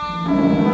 Música